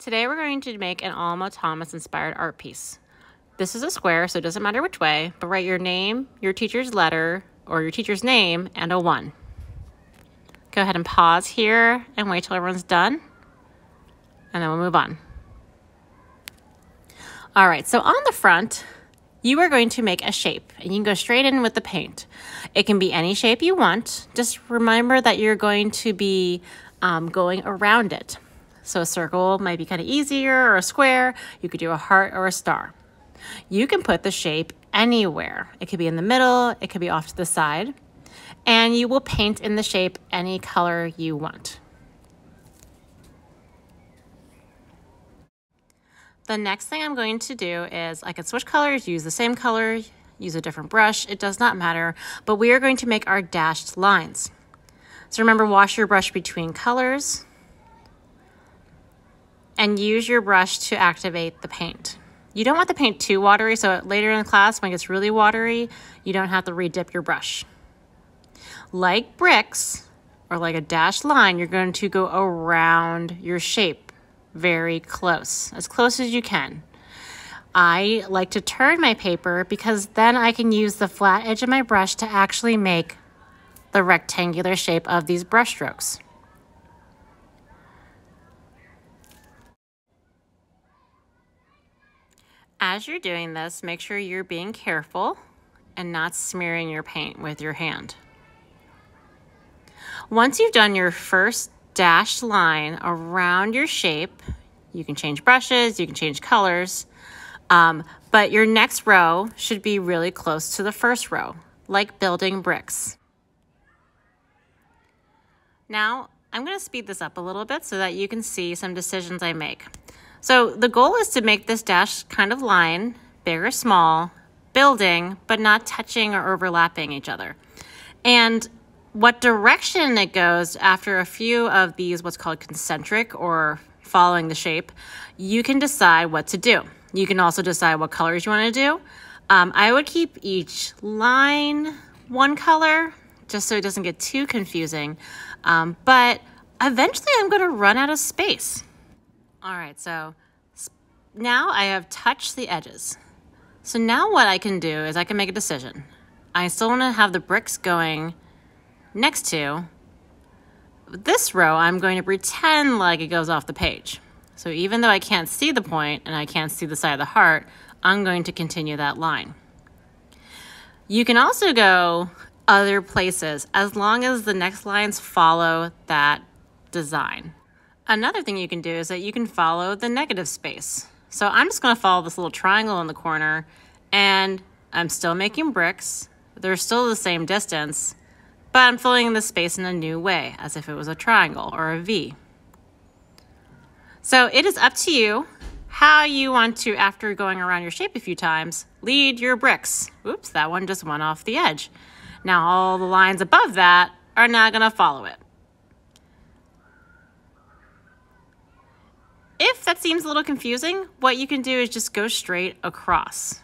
Today we're going to make an Alma Thomas inspired art piece. This is a square, so it doesn't matter which way, but write your name, your teacher's letter, or your teacher's name, and a one. Go ahead and pause here and wait till everyone's done, and then we'll move on. All right, so on the front, you are going to make a shape, and you can go straight in with the paint. It can be any shape you want. Just remember that you're going to be um, going around it. So a circle might be kind of easier or a square. You could do a heart or a star. You can put the shape anywhere. It could be in the middle, it could be off to the side, and you will paint in the shape any color you want. The next thing I'm going to do is I can switch colors, use the same color, use a different brush, it does not matter, but we are going to make our dashed lines. So remember, wash your brush between colors and use your brush to activate the paint. You don't want the paint too watery, so later in the class when it gets really watery, you don't have to redip your brush. Like bricks, or like a dashed line, you're going to go around your shape very close, as close as you can. I like to turn my paper because then I can use the flat edge of my brush to actually make the rectangular shape of these brush strokes. As you're doing this, make sure you're being careful and not smearing your paint with your hand. Once you've done your first dashed line around your shape, you can change brushes, you can change colors, um, but your next row should be really close to the first row, like building bricks. Now, I'm going to speed this up a little bit so that you can see some decisions I make. So the goal is to make this dash kind of line, big or small, building, but not touching or overlapping each other. And what direction it goes after a few of these what's called concentric or following the shape, you can decide what to do. You can also decide what colors you want to do. Um, I would keep each line one color just so it doesn't get too confusing. Um, but eventually I'm going to run out of space. All right, so now I have touched the edges. So now what I can do is I can make a decision. I still want to have the bricks going next to this row. I'm going to pretend like it goes off the page. So even though I can't see the point and I can't see the side of the heart, I'm going to continue that line. You can also go other places as long as the next lines follow that design. Another thing you can do is that you can follow the negative space. So I'm just going to follow this little triangle in the corner and I'm still making bricks. They're still the same distance, but I'm filling in the space in a new way, as if it was a triangle or a V. So it is up to you how you want to, after going around your shape a few times, lead your bricks. Oops, that one just went off the edge. Now all the lines above that are now going to follow it. If that seems a little confusing, what you can do is just go straight across.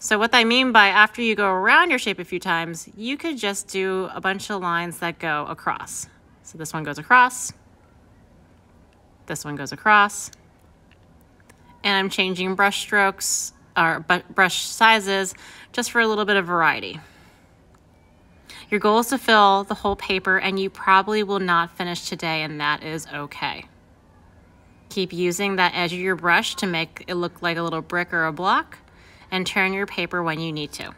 So what I mean by after you go around your shape a few times, you could just do a bunch of lines that go across. So this one goes across, this one goes across, and I'm changing brush strokes or brush sizes just for a little bit of variety. Your goal is to fill the whole paper and you probably will not finish today and that is okay. Keep using that edge of your brush to make it look like a little brick or a block and turn your paper when you need to.